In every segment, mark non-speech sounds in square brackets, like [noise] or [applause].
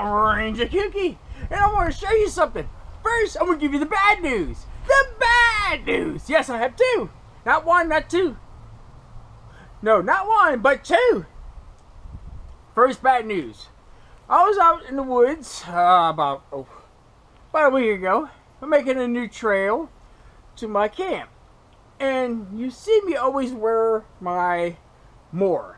I'm Ranger Kooky, and I want to show you something. First, I'm going to give you the bad news. The bad news. Yes, I have two. Not one, not two. No, not one, but two. First bad news. I was out in the woods uh, about, oh, about a week ago. I'm making a new trail to my camp. And you see me always wear my Mora.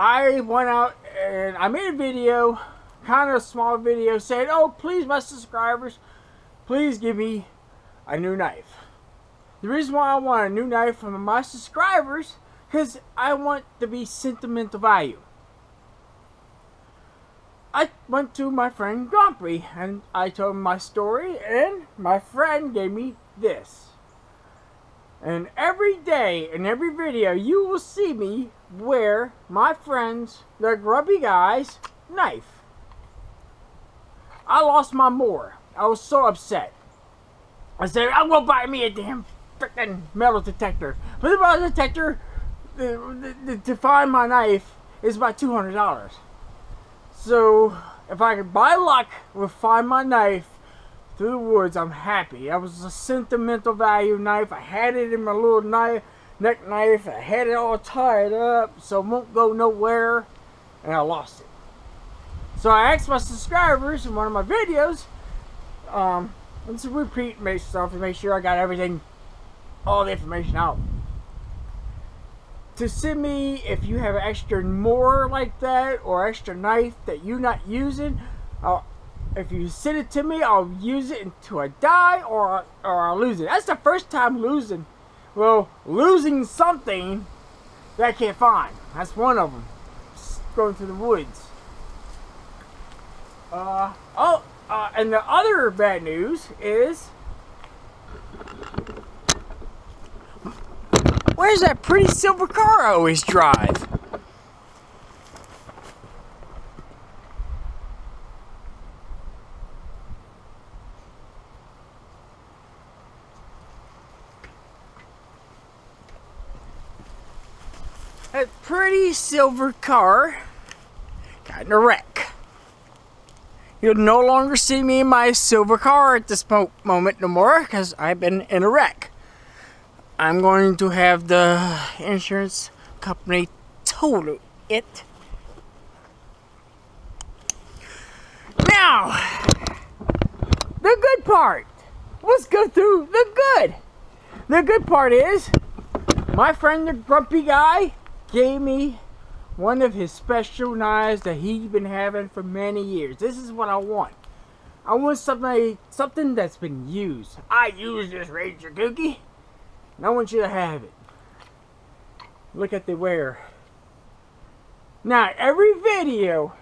I went out and I made a video, kind of a small video, saying, "Oh, please, my subscribers, please give me a new knife." The reason why I want a new knife from my subscribers, because I want to be sentimental value. I went to my friend Grumpy and I told him my story, and my friend gave me this. And every day in every video, you will see me wear my friend's, the grumpy guy's, knife. I lost my Mora. I was so upset. I said, I'm to buy me a damn freaking metal detector. But the metal detector, the, the, the, to find my knife, is about $200. So, if I could, by luck, would find my knife through the woods, I'm happy. That was a sentimental value knife. I had it in my little knife, neck knife. I had it all tied up so it won't go nowhere. And I lost it. So I asked my subscribers in one of my videos, um, let's repeat myself to make sure I got everything, all the information out. To send me if you have extra Mora like that or extra knife that you're not using, I'll if you send it to me, I'll use it until I die or or I'll lose it. That's the first time losing. Well, losing something that I can't find. That's one of them. Just going through the woods. Uh oh, uh, and the other bad news is. Where's that pretty silver car I always drive? A pretty silver car got in a wreck. You'll no longer see me in my silver car at this mo moment no more because I've been in a wreck. I'm going to have the insurance company total it. Now, the good part. Let's go through the good. The good part is my friend the grumpy guy gave me one of his special knives that he's been having for many years. This is what I want. I want something something that's been used. I use this Ranger Kooky, and I want you to have it. Look at the wear. Now, every video,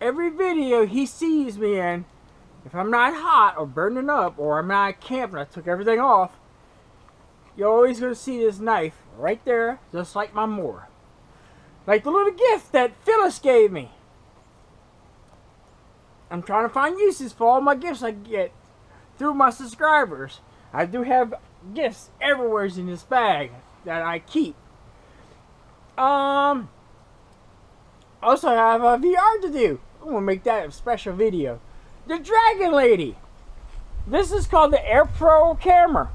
every video he sees me in, if I'm not hot or burning up or I'm not camping, I took everything off, you're always going to see this knife right there, just like my Mora. Like the little gift that Phyllis gave me. I'm trying to find uses for all my gifts I get through my subscribers. I do have gifts everywhere in this bag that I keep. Um, also I have a VR to do. I'm gonna make that a special video. The Dragon Lady. This is called the Air Pro camera.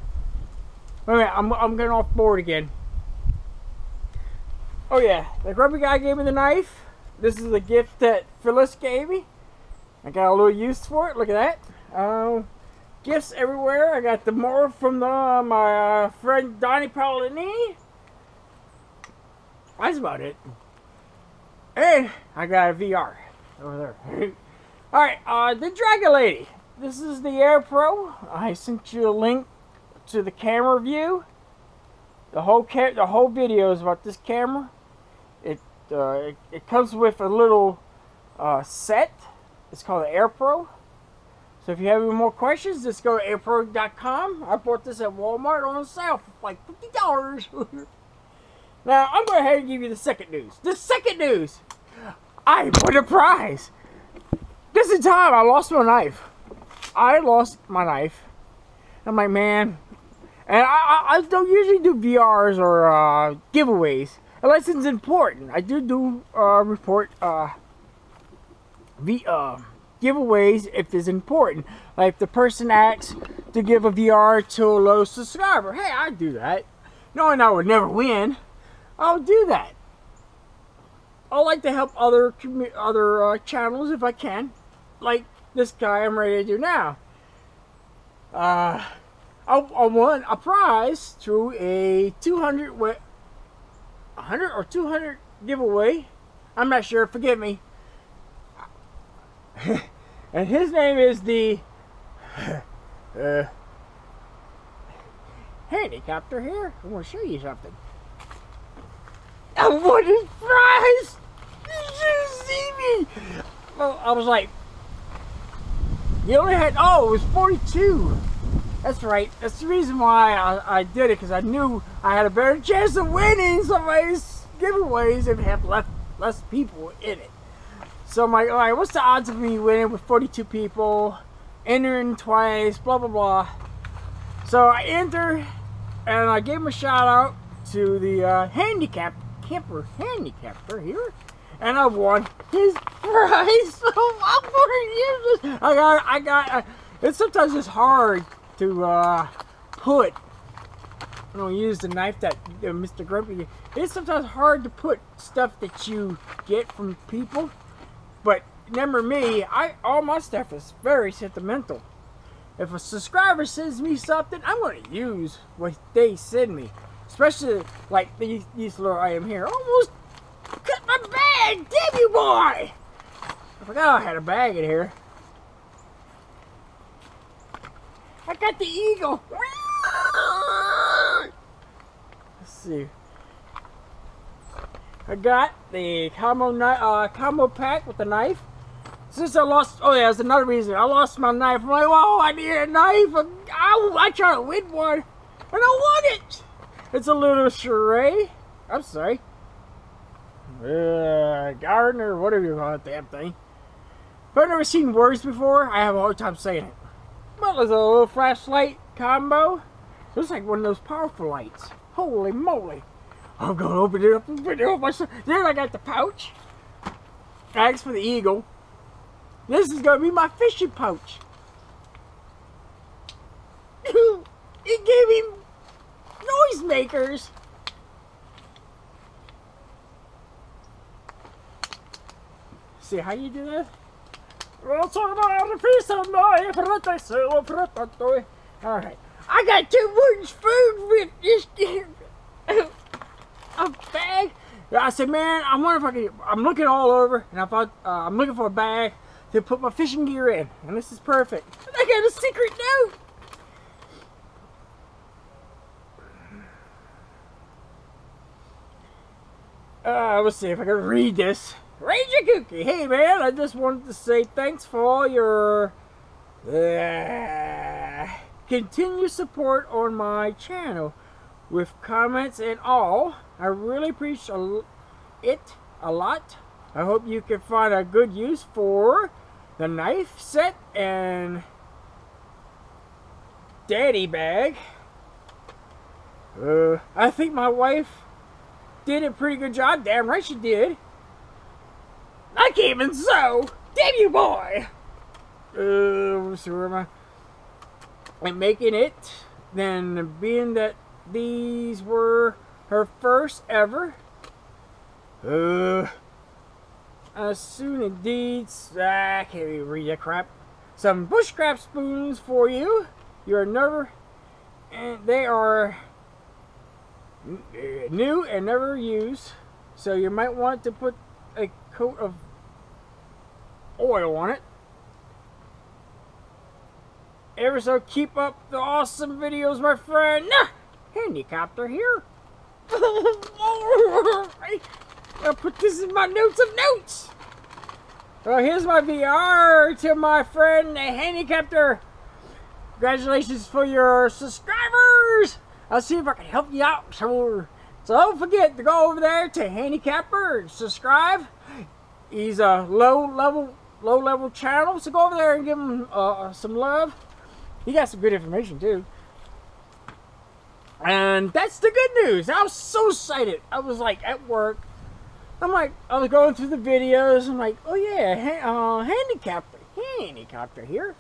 Wait I'm, I'm getting off board again. Oh yeah, the grumpy guy gave me the knife. This is a gift that Phyllis gave me. I got a little use for it. Look at that. Um, gifts everywhere. I got the Mora from the, uh, my uh, friend Donny Pavolini. That's about it. And I got a VR over there. [laughs] Alright, uh, the Dragon Lady. This is the Air Pro. I sent you a link to the camera view. The whole the whole video is about this camera. It uh, it, it, comes with a little uh, set. It's called the Air Pro. So if you have any more questions, just go to airpro.com. I bought this at Walmart on sale for like fifty dollars. [laughs] now I'm going ahead and give you the second news. The second news, I won a prize. This is time I lost my knife. I lost my knife. I'm like, man, and I, I, I don't usually do VRs or uh, giveaways unless it's important. I do do uh, report uh, the uh, giveaways if it's important. Like if the person asks to give a VR to a low subscriber, hey, I'd do that. Knowing I would never win, I'll do that. I like to help other other uh, channels if I can, like this guy I'm ready to do now. Uh, I, I won a prize through a 200 100 or 200 giveaway. I'm not sure. Forgive me. [laughs] and his name is the [laughs] uh, helicopter here. I want to show you something. I won his prize. Did you see me? Well, I was like, you only had, oh, it was 42. That's right. That's the reason why I, I did it, because I knew I had a better chance of winning some of these giveaways if it had less, less people in it. So I'm like, all right, what's the odds of me winning with 42 people, entering twice, blah, blah, blah. So I enter, and I gave him a shout out to the uh, handicap camper Handi Camper here, and I won his [laughs] prize. [laughs] So I'm I got, I got. Uh, it's sometimes it's hard to uh, put. I don't use the knife that uh, Mr. Grumpy. It's sometimes hard to put stuff that you get from people, but remember me. I all my stuff is very sentimental. If a subscriber sends me something, I'm to use what they send me. Especially like these, these little I am here. Almost cut my bag, damn you boy! I forgot I had a bag in here. I got the eagle. Let's see. I got the combo uh, combo pack with the knife. Since I lost, oh yeah, that's another reason. I lost my knife. I'm like, whoa, I need a knife. I, I try to win one, and I want it. It's a little charade. I'm sorry. Uh, Gardner, whatever you call that damn thing. If I've never seen words before, I have a hard time saying it. Well, there's a little flashlight combo. Looks like one of those powerful lights. Holy moly. I'm gonna open it up and put it on myself. Then I got the pouch. Thanks for the eagle. This is gonna be my fishing pouch. [coughs] it gave me noisemakers. See how you do this? Alright. I got too much food with this a bag. I said, man, I wonder if I can. I'm looking all over, and I thought uh, I'm looking for a bag to put my fishing gear in, and this is perfect. I got a secret note. Uh, let's see if I can read this. Ranger Kooky, hey man, I just wanted to say thanks for all your uh, continued support on my channel with comments and all. I really appreciate it a lot. I hope you can find a good use for the knife set and daddy bag. Uh, I think my wife did a pretty good job. Damn right she did. Even so, damn you boy. Uh, so where am I? And making it, then being that these were her first ever. Uh, as soon indeed, ah, I can't even read that crap. Some bushcraft spoons for you. You're never, and they are new and never used. So you might want to put a coat of oil on it. Ever so keep up the awesome videos, my friend. Nah, handicapter here. [laughs] I'll put this in my notes of notes. Well, here's my VR to my friend, the handicapter. Congratulations for your subscribers. I'll see if I can help you out. So, so don't forget to go over there to Handi Camper and subscribe. He's a low level, low level channel. So go over there and give him uh, some love. He got some good information too. And that's the good news. I was so excited. I was like at work. I'm like, I was going through the videos. I'm like, oh yeah, ha- uh, Handi Camper, handicapper here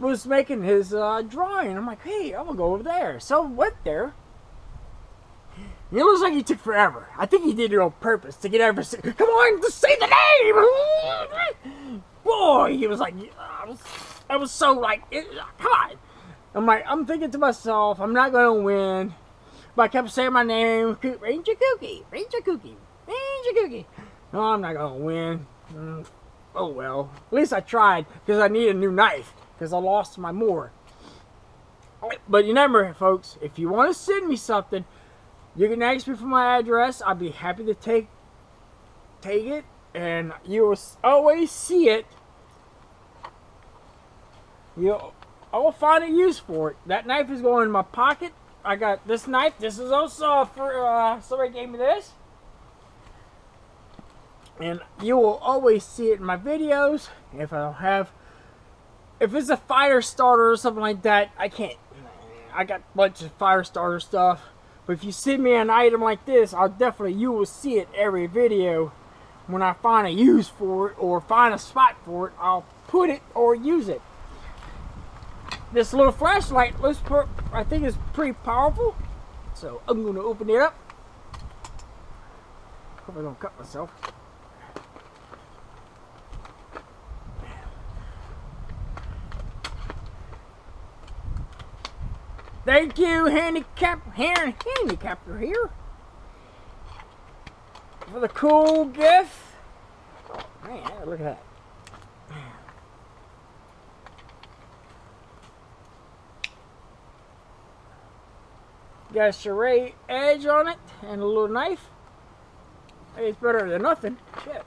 was making his uh, drawing. I'm like, hey, I'm gonna go over there. So I went there. It looks like he took forever. I think he did it on purpose to get everything. Come on, just say the name. [laughs] Boy, he was like, I was, I was so like, come on. I'm like, I'm thinking to myself, I'm not gonna win. But I kept saying my name, Ranger Kooky, Ranger Kooky, Ranger Kooky. No, I'm not gonna win. Mm, oh well. At least I tried because I need a new knife because I lost my Mora. But you remember, folks, if you want to send me something, you can ask me for my address. I'll be happy to take take it, and you will always see it. You'll I will find a use for it. That knife is going in my pocket. I got this knife. This is also for uh, somebody gave me this, and you will always see it in my videos. If I don't have, if it's a fire starter or something like that, I can't. I got a bunch of fire starter stuff. But if you send me an item like this, I'll definitely you will see it every video. When I find a use for it or find a spot for it, I'll put it or use it this little flashlight looks, per I think is pretty powerful. So I'm going to open it up. Hope I don't cut myself. Thank you, handicap, hand, Handi Camper here for the cool gift. Oh, man, look at that. Got a serrated edge on it and a little knife. It's better than nothing. Shit.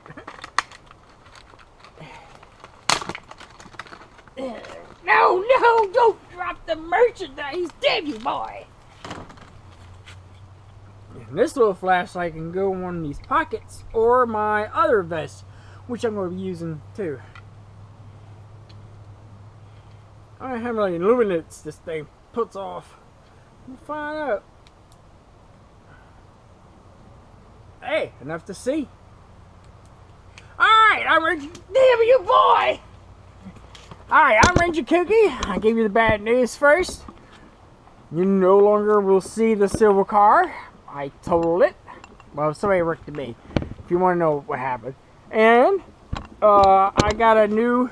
[coughs] No, no, don't drop the merchandise, damn you, boy. And this little flashlight can go in one of these pockets or my other vest, which I'm going to be using too. I don't have any luminance this thing puts off. We'll find out. Hey, enough to see. Alright, I'm Ranger. Damn you, boy! Alright, I'm Ranger Kooky. I gave you the bad news first. You no longer will see the silver car. I totaled it. Well, somebody wrecked me. If you want to know what happened. And, uh, I got a new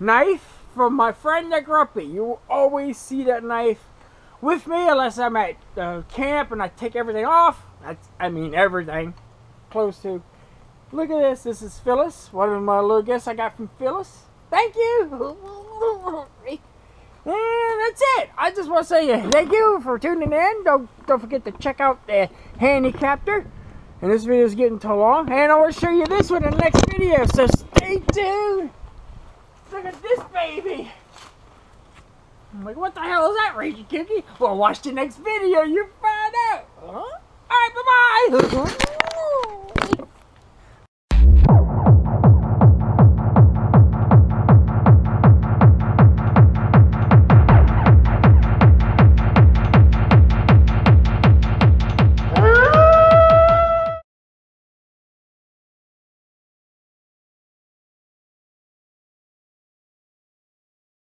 knife from my friend the Grumpy. You will always see that knife with me unless I'm at uh, camp and I take everything off. That's, I mean everything. Close to. Look at this. This is Phyllis. One of my little gifts I got from Phyllis. Thank you. [laughs] And that's it. I just want to say thank you for tuning in. Don't don't forget to check out the handicaptor. And this video is getting too long. And I want to show you this one in the next video. So stay tuned. Look at this baby. I'm like, what the hell is that, Raging Kooky? Well, watch the next video, you find out. Huh? Alright, bye-bye! [laughs]